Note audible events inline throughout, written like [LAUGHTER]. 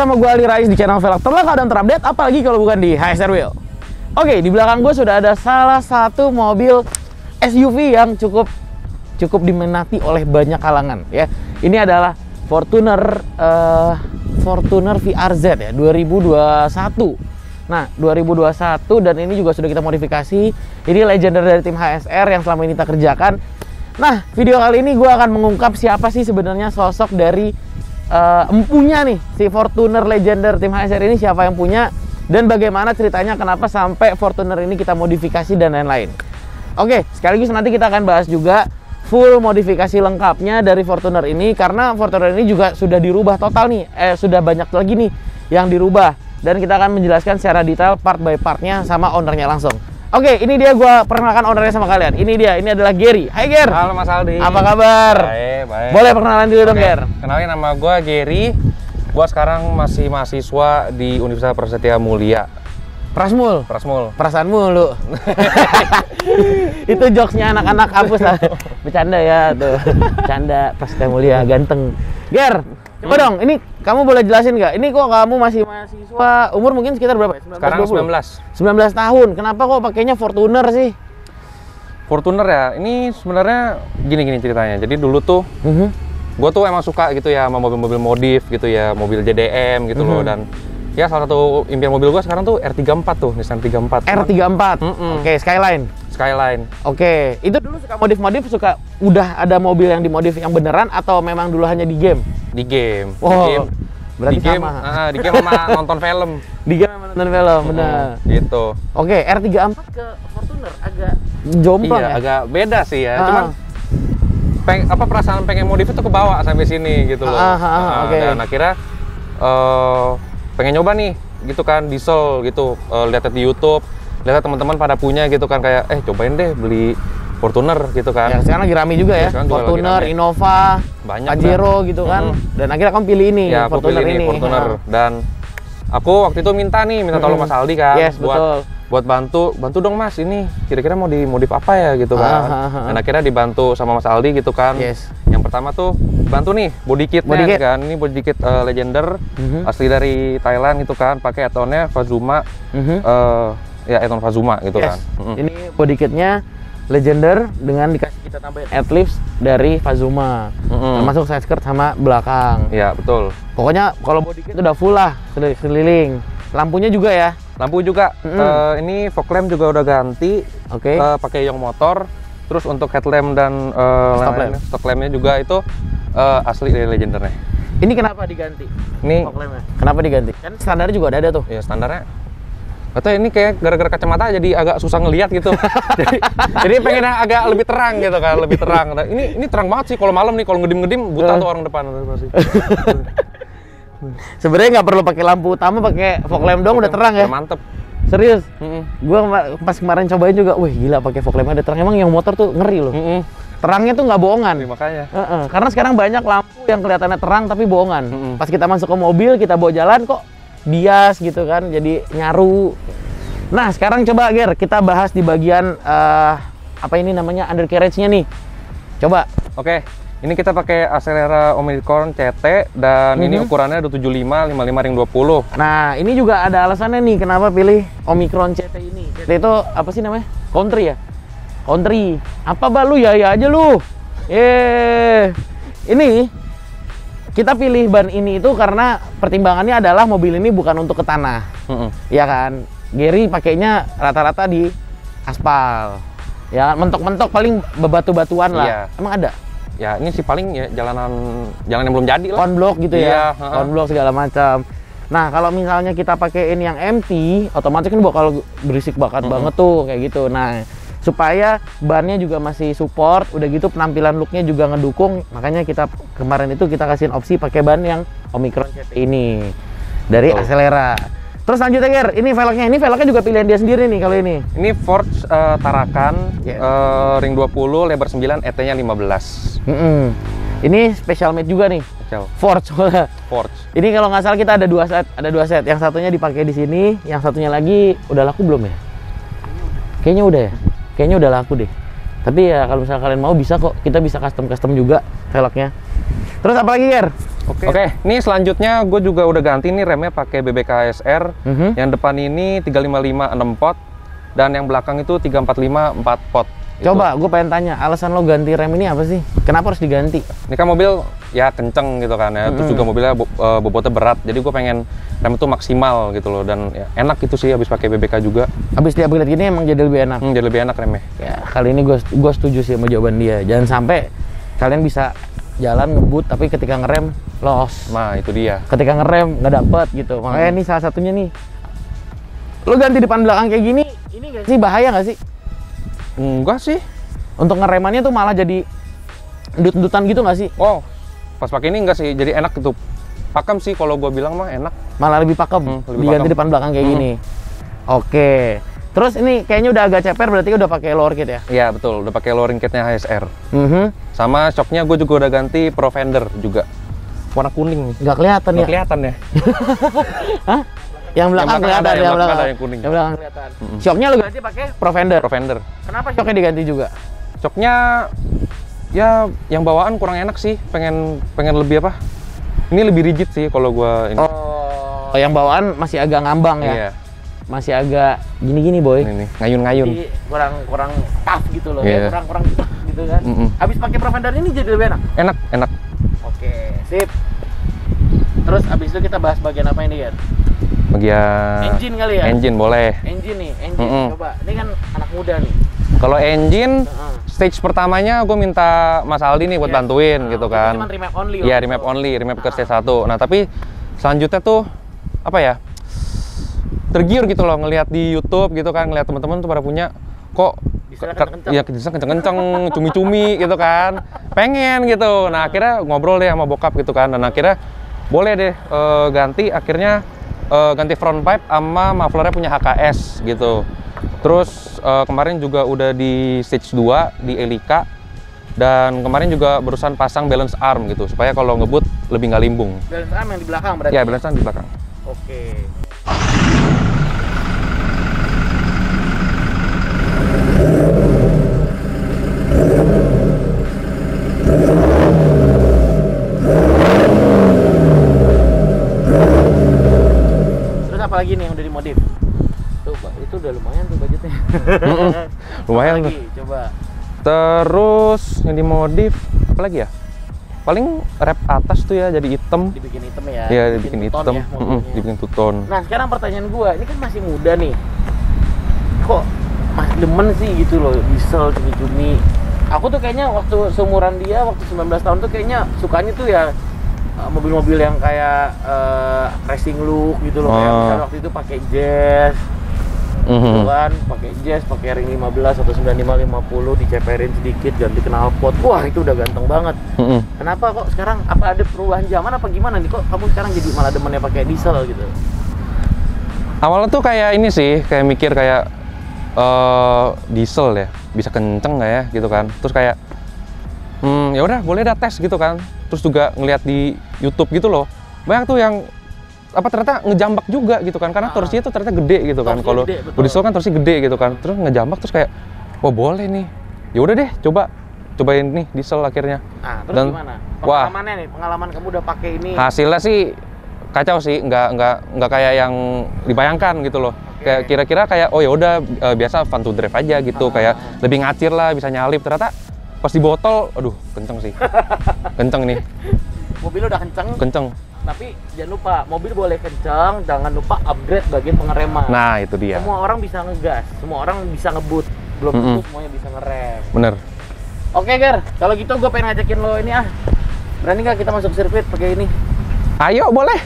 sama gue Ali Rais di channel Velg terlengkap dan terupdate, apalagi kalau bukan di HSR Wheel. Oke, di belakang gue sudah ada salah satu mobil SUV yang cukup cukup diminati oleh banyak kalangan ya. Ini adalah Fortuner eh, Fortuner VRZ ya 2021. Nah, 2021 dan ini juga sudah kita modifikasi. Ini legender dari tim HSR yang selama ini kita kerjakan. Nah, video kali ini gue akan mengungkap siapa sih sebenarnya sosok dari uh, empunya nih si Fortuner Legender tim HSR ini siapa yang punya dan bagaimana ceritanya kenapa sampai Fortuner ini kita modifikasi dan lain-lain. Oke, sekaligus nanti kita akan bahas juga full modifikasi lengkapnya dari Fortuner ini karena Fortuner ini juga sudah dirubah total nih, eh sudah banyak lagi nih yang dirubah dan kita akan menjelaskan secara detail part by partnya sama ownernya langsung. Oke, ini dia gue perkenalkan ownernya sama kalian. Ini dia, ini adalah Gary. Hai Ger. Halo Mas Aldi. Apa kabar? Baik, baik. Boleh perkenalan dulu dong Ger. Kenalin nama gue Gary. Gue sekarang masih mahasiswa di Universitas Prasetya Mulia. Prasmul. Prasmul. Perasaan mulu. [LAUGHS] itu jokesnya anak-anak hapus lah. Bercanda ya tuh. Bercanda Prasetya Mulia ganteng. Ger, coba dong. Ini kamu boleh jelasin nggak? Ini kok kamu masih mahasiswa umur mungkin sekitar berapa ya? 19, Sekarang 20? 19. 19 tahun. Kenapa kok pakainya Fortuner sih? Fortuner ya. Ini sebenarnya gini-gini ceritanya. Jadi dulu tuh Mhm. gue tuh emang suka gitu ya sama mobil-mobil modif gitu ya, mobil JDM gitu loh Mhm. dan ya salah satu impian mobil gue sekarang tuh R34 tuh, Nissan 34. Cuman R34. Mm-mm. Oke, Skyline. Skyline. Oke, itu dulu suka modif-modif suka udah ada mobil yang dimodif yang beneran atau memang dulu hanya di game? Di game. Oh, di game. berarti di game, sama. ah, di game sama [LAUGHS] nonton film. Di game memang nonton film. Hmm, gitu. Oke, R34 ke Fortuner agak jomplang iya, ya. agak beda sih ya. Ah. Cuman peng, apa perasaan pengen modif itu kebawa sampai sini gitu loh. Ah, ah, ah, Ah, oke. Dan akhirnya eh, pengen nyoba nih gitu kan diesel gitu. Eh, lihat di YouTube, lihat teman-teman pada punya gitu kan kayak eh cobain deh beli Fortuner gitu kan. Yang sekarang lagi rame juga ya, Ya, Fortuner. Innova, Banyak Pajero gitu kan. Mm. Dan akhirnya kamu pilih ini, ya, aku Fortuner pilih ini. nih Fortuner Ah. dan aku waktu itu minta nih minta tolong. Mas Aldi kan Yes, buat betul. buat bantu bantu dong Mas ini kira-kira mau dimodif apa ya gitu kan ah, ah, ah. dan akhirnya dibantu sama Mas Aldi gitu kan Yes. yang pertama tuh bantu nih body kitnya Body kit. kan ini body kit eh, Legender Mhm. asli dari Thailand gitu kan pakai etonnya Fazuma Mhm. eh, ya eton Fazuma gitu Yes. kan Mm-mm. Ini body kitnya Legender dengan dikasih kita tambahin adlibs dari Fazuma. Mm-mm. Termasuk side skirt sama belakang. ya betul Pokoknya kalau body kit udah full lah keliling. Lampunya juga ya. lampu juga Mm-mm. eh, ini fog lamp juga udah ganti Oke. eh, pakai yang motor terus untuk headlamp dan eh, Stop lamp. stop lampnya juga itu eh, asli dari Legendernya Ini kenapa diganti? ini Fog lampnya? Kenapa diganti? Kan standarnya juga udah ada tuh. ya standarnya Atau ini kayak gara-gara kacamata jadi agak susah ngelihat gitu. [LAUGHS] jadi, jadi pengen yang agak lebih terang gitu kan, lebih terang. Nah, ini ini terang banget sih kalau malam nih, kalau ngedim-ngedim buta tuh orang depan pasti. [LAUGHS] Sebenarnya nggak perlu pakai lampu utama, pakai fog lamp dong udah terang ya. Mantep. Serius. Mm-mm. Gua pas kemarin cobain juga, wih gila pakai fog lamp ada terang. Emang yang motor tuh ngeri loh. Terangnya tuh nggak bohongan. Iya, makanya. Heeh, Karena sekarang banyak lampu yang kelihatannya terang tapi bohongan. Pas kita masuk ke mobil, kita bawa jalan kok bias gitu kan, jadi nyaru. Nah sekarang coba Ger, kita bahas di bagian eh, apa ini namanya undercarriage-nya nih. Coba. Oke, ini kita pakai Acelera Omicron CT dan ini Mhm. ukurannya 275 55 ring 20. Nah ini juga ada alasannya nih kenapa pilih Omicron CT ini. CT itu apa sih namanya? Country ya? Country. Apa balu ya ya aja lu. Eh, ini kita pilih ban ini itu karena pertimbangannya adalah mobil ini bukan untuk ke tanah, Mm-mm. ya kan? Gary pakainya rata-rata di aspal, ya kan? mentok-mentok paling bebatu-batuan lah. Iya. Emang ada? Ya ini sih paling ya jalanan jalan yang belum jadi lah. Konblok gitu Iya, ya, ha-ha. konblok segala macam. Nah kalau misalnya kita pakein yang empty, otomatis kan bakal berisik bakat Mm-mm. banget tuh kayak gitu. Nah supaya bannya juga masih support, udah gitu penampilan looknya juga ngedukung, makanya kita kemarin itu kita kasihin opsi pakai ban yang Omicron CT ini dari Betul. Acelera. Terus lanjut ya Ger, ini velgnya, ini velgnya juga pilihan dia sendiri nih kalau ini. Ini Forge eh, Tarakan Yes. eh, ring 20 lebar 9 ET-nya 15. Mm-mm. Ini special made juga nih. Forge. [LAUGHS] Forge. Ini kalau nggak salah kita ada dua set, ada dua set. Yang satunya dipakai di sini, yang satunya lagi udah laku belum ya? Kayaknya udah ya. Kayaknya udah laku deh. Tapi ya kalau misalnya kalian mau bisa kok, kita bisa custom custom juga velgnya. Terus apa lagi Ger? Oke. Oke, ini selanjutnya gue juga udah ganti nih remnya pakai BBK SR. Mhm. Yang depan ini 355 6 pot dan yang belakang itu 345 4 pot. Coba, gue pengen tanya, alasan lo ganti rem ini apa sih? Kenapa harus diganti? Ini kan mobil ya kenceng gitu kan ya, terus juga mobilnya bo- eh, bobotnya berat. Jadi gue pengen rem itu maksimal gitu loh dan ya, enak gitu sih habis pakai BBK juga. Habis dia upgrade gini emang jadi lebih enak. Hmm, jadi lebih enak remnya. Ya, kali ini gue gue setuju sih sama jawaban dia. Jangan sampai kalian bisa jalan ngebut tapi ketika ngerem loss. Nah, itu dia. Ketika ngerem nggak dapet gitu. Makanya ini salah satunya nih. Lo ganti depan belakang kayak gini, ini gak sih bahaya nggak sih? Enggak sih. Untuk ngeremannya tuh malah jadi endut-endutan gitu nggak sih? Oh, pas pakai ini enggak sih. Jadi enak gitu. Pakem sih kalau gue bilang mah enak. Malah lebih pakem Hmm, lebih diganti pakem. depan belakang kayak Hmm. gini. Oke. Terus ini kayaknya udah agak ceper berarti udah pakai lower kit ya? Iya betul, udah pakai lowering kitnya HSR. Mhm. Sama shocknya gue juga udah ganti Pro Fender juga. Warna kuning nih. Nggak kelihatan Nggak ya? kelihatan ya? [LAUGHS] Hah? Yang belakang belakang kelihatan, ada, yang yang belakang ada yang kuning. Yang belakang kelihatan. Shocknya lo ganti pakai Pro Fender. Pro Fender. Kenapa shocknya diganti juga? Shocknya ya yang bawaan kurang enak sih. Pengen pengen lebih apa? Ini lebih rigid sih kalau gua ini. Oh, yang bawaan masih agak ngambang ya? Iya. Masih agak gini-gini boy. Ini ngayun-ngayun. Kurang kurang tough gitu loh, Iya. ya, kurang kurang tough gitu kan. Mm-mm. Habis pakai Pro Fender ini jadi lebih enak. Enak, enak. Oke, sip. Terus abis itu kita bahas bagian apa ini kan? Bagian Engine kali ya? Engine boleh. Engine nih, engine. Mm-mm. Coba, ini kan anak muda nih. Kalau engine stage pertamanya gue minta Mas Aldi nih buat Iya. bantuin Nah, gitu kan. Cuman remap only. Iya, waktu remap only, remap ke stage 1. Nah, tapi selanjutnya tuh apa ya? Tergiur gitu loh ngelihat di YouTube gitu kan, ngelihat teman-teman tuh pada punya kok kenceng-kenceng. Iya, kenceng-kenceng, cumi-cumi gitu kan. Pengen gitu. Nah, akhirnya ngobrol deh sama bokap gitu kan. Dan akhirnya boleh deh eh, ganti akhirnya eh, ganti front pipe sama mufflernya punya HKS gitu. Terus eh, kemarin juga udah di stage 2 di Elika dan kemarin juga berusaha pasang balance arm gitu supaya kalau ngebut lebih nggak limbung. Balance arm yang di belakang berarti. Ya, balance arm di belakang. Oke. Terus apa lagi nih yang udah dimodif? Tuh, Pak, itu udah lumayan tuh budgetnya. [LAUGHS] Lumayan lagi? Coba. Terus yang dimodif apa lagi ya? Paling rep atas tuh ya jadi hitam. Dibikin hitam ya. Iya, dibikin two-tone hitam. ya Mm-mm, mobilnya. dibikin two tone. Nah sekarang pertanyaan gua, ini kan masih muda nih. Kok masih demen sih gitu loh, diesel cumi-cumi. Aku tuh kayaknya waktu seumuran dia, waktu 19 tahun tuh kayaknya sukanya tuh ya mobil-mobil yang kayak uh, racing look gitu loh. Kayak Oh. misalnya waktu itu pakai Jazz, gitu kan, pakai Jazz, pakai ring 15 atau 9550 diceperin sedikit, ganti knalpot. Wah itu udah ganteng banget. Mhm. Kenapa kok sekarang apa ada perubahan zaman apa gimana nih kok kamu sekarang jadi malah demennya pakai diesel gitu? Awalnya tuh kayak ini sih, kayak mikir kayak eh diesel ya, bisa kenceng nggak ya gitu kan. Terus kayak hmm ya udah boleh dah tes gitu kan. Terus juga ngeliat di YouTube gitu loh. Banyak tuh yang apa ternyata ngejambak juga gitu kan karena Ah. torsinya tuh ternyata gede gitu kan kalau diesel kan torsi gede gitu kan terus ngejambak terus kayak wah boleh nih ya udah deh coba cobain nih diesel akhirnya Nah, terus Dan- gimana? wah. Pengalamannya nih, pengalaman kamu udah pakai ini. hasilnya sih kacau sih nggak nggak nggak kayak yang dibayangkan gitu loh kayak kira-kira kayak oh ya udah eh, biasa fun to drive aja gitu Ah. kayak lebih ngacir lah bisa nyalip ternyata pas di botol aduh kenceng sih [LAUGHS] kenceng nih Mobil udah kenceng, kenceng tapi jangan lupa mobil boleh kenceng, jangan lupa upgrade bagian pengereman. nah itu dia Semua orang bisa ngegas, semua orang bisa ngebut, belum Mm-mm. tentu semuanya bisa ngerem. bener Oke, Ger. Kalau gitu gue pengen ngajakin lo ini ah. Berani nggak kita masuk sirkuit pakai ini? ayo boleh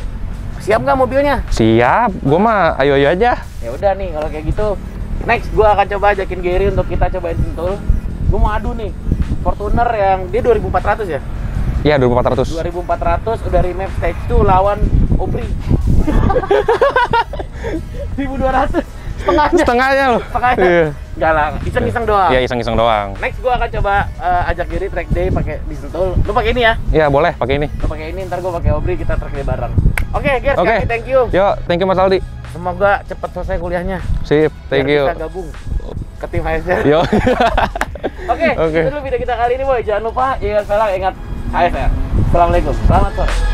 Siap nggak mobilnya? siap gua mah ayo ayo aja Ya udah nih, kalau kayak gitu, next gue akan coba ajakin Gary untuk kita cobain sentul. Gue mau adu nih, Fortuner yang dia 2400 ya? Iya 2400 2400 udah remap stage 2 lawan Obri [LAUGHS] 1200 setengahnya. Setengahnya loh. Setengahnya? Iya. enggak lah iseng-iseng doang. Iya iseng-iseng doang. Next gua akan coba eh, ajak diri track day pakai disentul lu pakai ini ya? Iya boleh pakai ini. Lu pakai ini ntar gua pakai Obri kita track day bareng. Oke guys Oke. kaki thank you. Yo thank you Mas Aldi. Semoga cepet selesai kuliahnya. Sip thank biar you. bisa gabung ke tim HSR yo [LAUGHS] oke Oke. itu dulu video kita kali ini boy. Jangan lupa jangan salah ingat HSR Assalamualaikum. Selamat sore